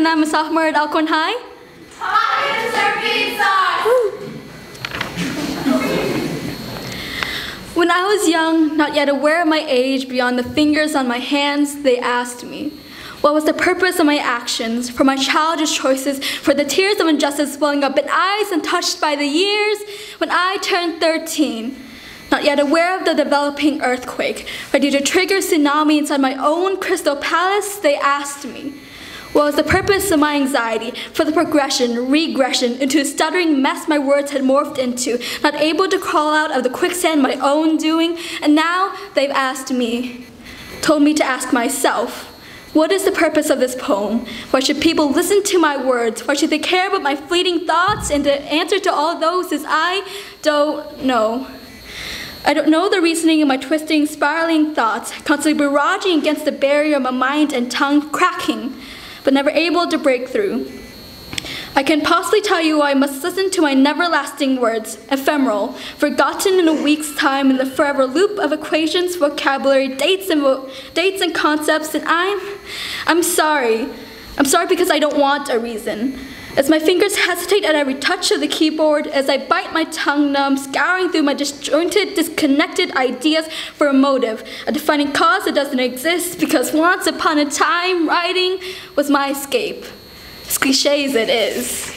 and I'm a sophomore at Elkhorn High. When I was young, not yet aware of my age beyond the fingers on my hands, they asked me, what was the purpose of my actions, for my childish choices, for the tears of injustice welling up in eyes untouched by the years when I turned 13? Not yet aware of the developing earthquake, ready to trigger tsunami inside my own crystal palace, they asked me, was the purpose of my anxiety for the progression, regression into a stuttering mess my words had morphed into, not able to crawl out of the quicksand my own doing, and now they've asked me, told me to ask myself, what is the purpose of this poem? Why should people listen to my words? Why should they care about my fleeting thoughts? And the answer to all those is I don't know. I don't know the reasoning of my twisting, spiraling thoughts, constantly barraging against the barrier of my mind and tongue cracking but never able to break through. I can possibly tell you why I must listen to my never-lasting words, ephemeral, forgotten in a week's time in the forever loop of equations, vocabulary, dates and, dates and concepts, and I'm, I'm sorry. I'm sorry because I don't want a reason. As my fingers hesitate at every touch of the keyboard, as I bite my tongue numb, scouring through my disjointed, disconnected ideas for a motive, a defining cause that doesn't exist because once upon a time, writing was my escape. As cliche as it is.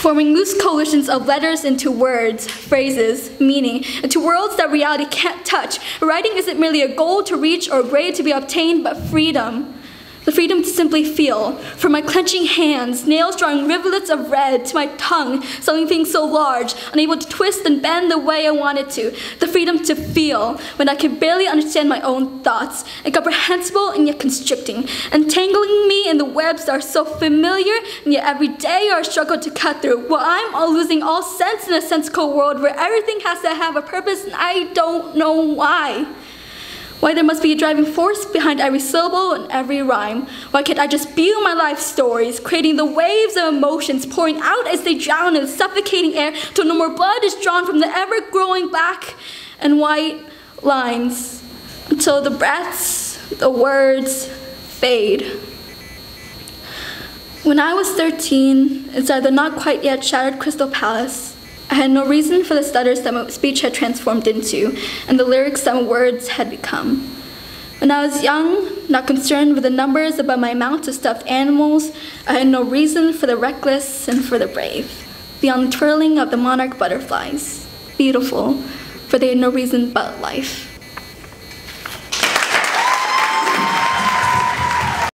Forming loose coalitions of letters into words, phrases, meaning, into worlds that reality can't touch. Writing isn't merely a goal to reach or a grade to be obtained, but freedom. The freedom to simply feel, from my clenching hands, nails drawing rivulets of red, to my tongue, something so large, unable to twist and bend the way I wanted to. The freedom to feel, when I can barely understand my own thoughts, incomprehensible and yet constricting, entangling me in the webs that are so familiar and yet every day are a struggle to cut through. While I'm all losing all sense in a sensical world where everything has to have a purpose and I don't know why. Why there must be a driving force behind every syllable and every rhyme? Why can't I just spew my life stories, creating the waves of emotions pouring out as they drown in the suffocating air till no more blood is drawn from the ever-growing black and white lines until the breaths, the words fade. When I was 13, inside the not quite yet shattered Crystal Palace, I had no reason for the stutters that my speech had transformed into, and the lyrics that my words had become. When I was young, not concerned with the numbers above my mount of stuffed animals, I had no reason for the reckless and for the brave, beyond the twirling of the monarch butterflies. Beautiful, for they had no reason but life.